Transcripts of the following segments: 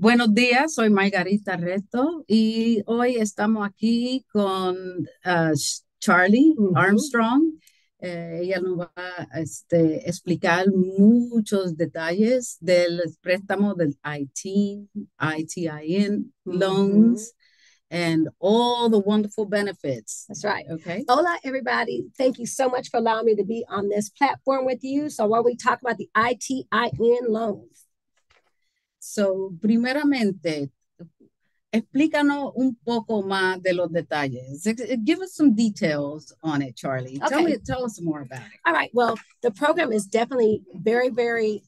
Buenos días, soy Margarita Reto y hoy estamos aquí con uh, Charlie uh -huh. Armstrong. Eh, ella nos va a este, explicar muchos detalles del préstamo del IT, ITIN uh -huh. loans, and all the wonderful benefits. That's right. Okay. Hola, everybody. Thank you so much for allowing me to be on this platform with you. So, while we talk about the ITIN loans. So, primeramente, explícanos un poco más de los detalles. Give us some details on it, Charlie. Okay. Tell me, tell us more about it. All right. Well, the program is definitely very, very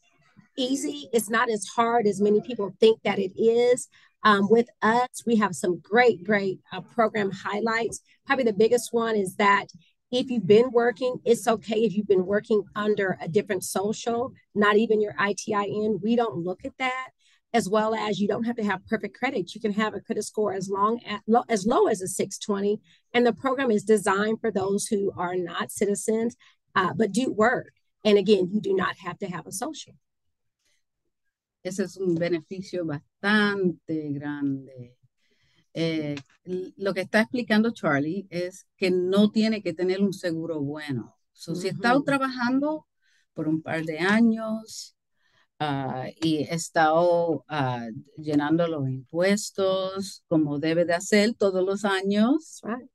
easy. It's not as hard as many people think that it is. Um, with us, we have some great, great uh, program highlights. Probably the biggest one is that if you've been working, it's okay if you've been working under a different social, not even your ITIN. We don't look at that. As well as you don't have to have perfect credit. You can have a credit score as long as low, as low as a 620. And the program is designed for those who are not citizens, uh, but do work. And again, you do not have to have a social. Ese es un beneficio bastante grande. Eh, lo que está explicando Charlie es que no tiene que tener un seguro bueno. So, uh -huh. Si está trabajando por un par de años uh, y ha estado uh, llenando los impuestos como debe de hacer todos los años, right.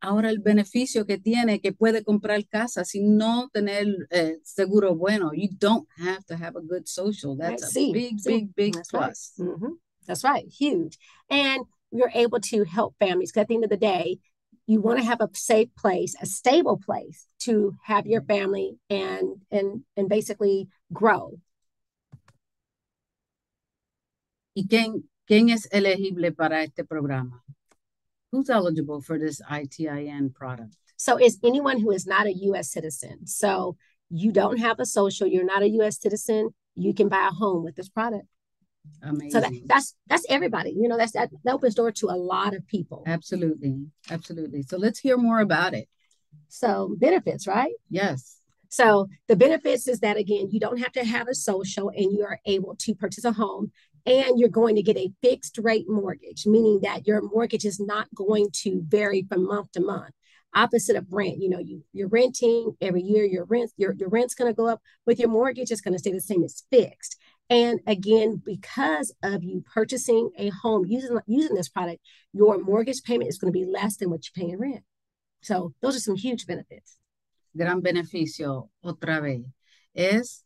ahora el beneficio que tiene que puede comprar casa sin no tener eh, seguro bueno. You don't have to have a good social. That's right. a See, big, see. big, big That's plus. Right. Mm -hmm. That's right. Huge. And you're able to help families. At the end of the day, you want to have a safe place, a stable place to have your family and and and basically grow. ¿Y quién, quién es elegible para este programa? Who's eligible for this ITIN product? So it's anyone who is not a U.S. citizen. So you don't have a social, you're not a U.S. citizen, you can buy a home with this product. Amazing. So that, that's that's everybody. You know, that's that, that opens door to a lot of people. Absolutely. Absolutely. So let's hear more about it. So benefits, right? Yes. So the benefits is that again, you don't have to have a social and you are able to purchase a home and you're going to get a fixed rate mortgage, meaning that your mortgage is not going to vary from month to month. Opposite of rent, you know, you you're renting every year, your rent your your rent's going to go up, but your mortgage is going to stay the same. It's fixed. And again, because of you purchasing a home using using this product, your mortgage payment is going to be less than what you pay in rent. So those are some huge benefits. Gran beneficio, otra vez, es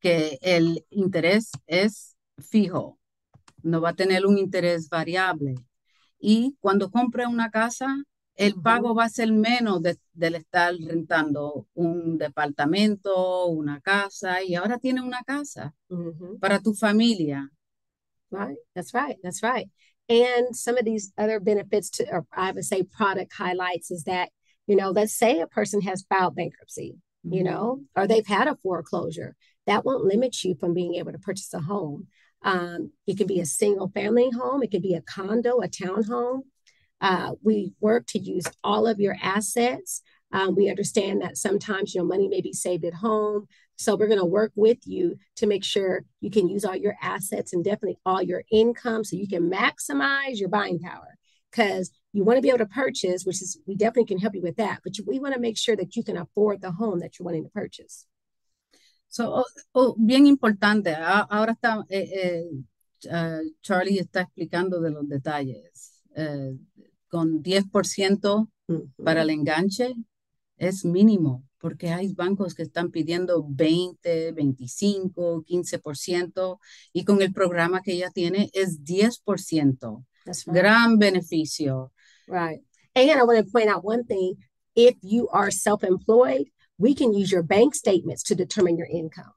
que el interés es fijo, no va a tener un interés variable. Y cuando compre una casa, el pago va a ser menos de, del estar rentando un departamento, una casa, y ahora tiene una casa mm -hmm. para tu familia. Right, that's right, that's right. And some of these other benefits to, or I would say product highlights is that, you know, let's say a person has filed bankruptcy, mm -hmm. you know, or they've had a foreclosure. That won't limit you from being able to purchase a home. Um, it can be a single family home, it could be a condo, a townhome. Uh, we work to use all of your assets. Um, we understand that sometimes your money may be saved at home. So we're going to work with you to make sure you can use all your assets and definitely all your income so you can maximize your buying power. Because you want to be able to purchase, which is, we definitely can help you with that, but we want to make sure that you can afford the home that you're wanting to purchase. So, oh, oh, bien importante, ahora está, eh, eh, uh, Charlie está explicando de los detalles. Uh, con 10% uh -huh. para el enganche es mínimo, porque hay bancos que están pidiendo 20, 25, 15%, y con el programa que ella tiene es 10%. Right. Gran beneficio. Right. And I want to point out one thing. If you are self-employed, we can use your bank statements to determine your income.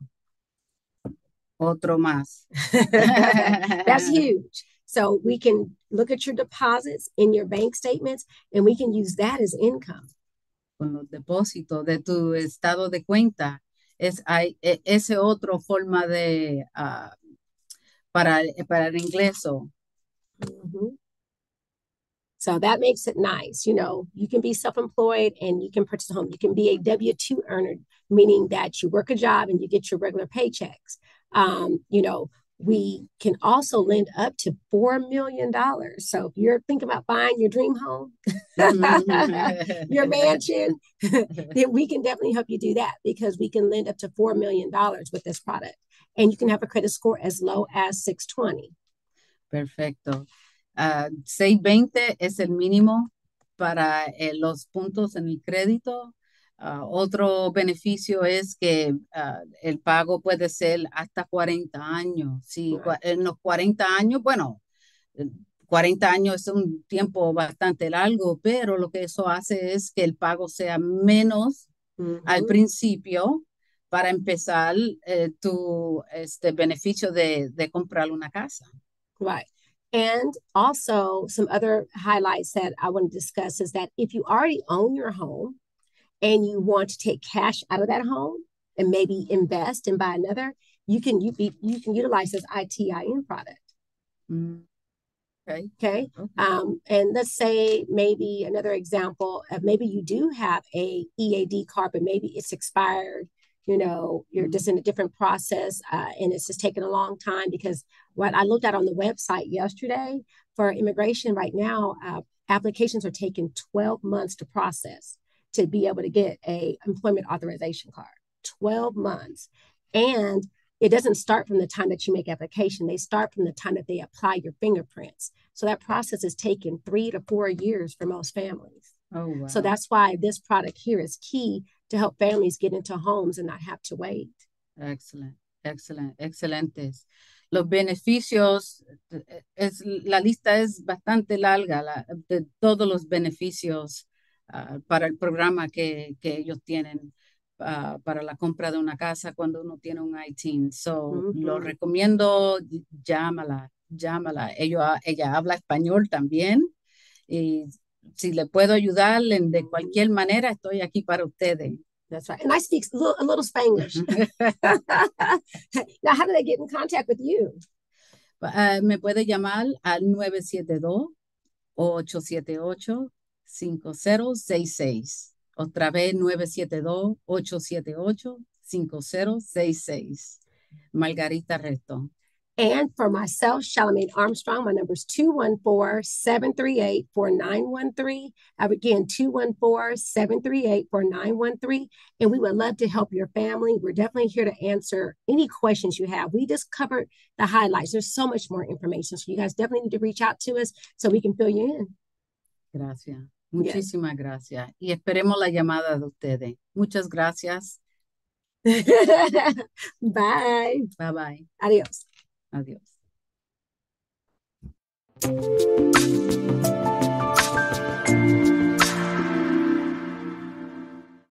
Otro más. That's huge. So we can look at your deposits in your bank statements and we can use that as income. Con los depósitos de tu estado de cuenta, es hay, ese otro forma de uh, para, para el ingreso. Mm -hmm. So that makes it nice. You know, you can be self employed and you can purchase a home. You can be a W 2 earner, meaning that you work a job and you get your regular paychecks. Um, you know, we can also lend up to $4 million. So if you're thinking about buying your dream home, your mansion, then we can definitely help you do that because we can lend up to $4 million with this product. And you can have a credit score as low as 620. Perfecto. Uh, 620 es el mínimo para eh, los puntos en el crédito Uh, otro beneficio es que uh, el pago puede ser hasta 40 años. Si en los 40 años, bueno, 40 años es un tiempo bastante largo, pero lo que eso hace es que el pago sea menos al principio para empezar eh, tu este beneficio de, de comprar una casa. Right. And also, some other highlights that I want to discuss is that if you already own your home, and you want to take cash out of that home and maybe invest and buy another, you can you be you can utilize this ITIN product. Mm. Okay. Okay. Um, and let's say maybe another example of maybe you do have a EAD card, but maybe it's expired. You know, you're just in a different process, uh, and it's just taking a long time because what I looked at on the website yesterday for immigration right now, uh, applications are taking 12 months to process to be able to get a employment authorization card 12 months. And it doesn't start from the time that you make application. They start from the time that they apply your fingerprints. So that process is taking three to four years for most families. Oh, wow. so that's why this product here is key to help families get into homes and not have to wait excellent excellent excelentes los beneficios, es, la lista es bastante larga la, de todos los beneficios uh, para el programa que, que ellos tienen uh, para la compra de una casa cuando uno tiene un ITIN. So, uh -huh. lo recomiendo, llámala, llámala. Ella, ella habla español también y si le puedo ayudar de cualquier manera, estoy aquí para ustedes. That's right. And I speak a little, a little Spanish. now, how do they get in contact with you? Uh, me puede llamar al 972 878 5066. Otra vez 972-878-5066. Margarita Reto. And for myself, Charlemagne Armstrong, my number is 214-738-4913. Again, 214-738-4913. And we would love to help your family. We're definitely here to answer any questions you have. We just covered the highlights. There's so much more information. So you guys definitely need to reach out to us so we can fill you in. Gracias. Muchísimas gracias. Y esperemos la llamada de ustedes. Muchas gracias. bye. Bye bye. Adiós. Adiós.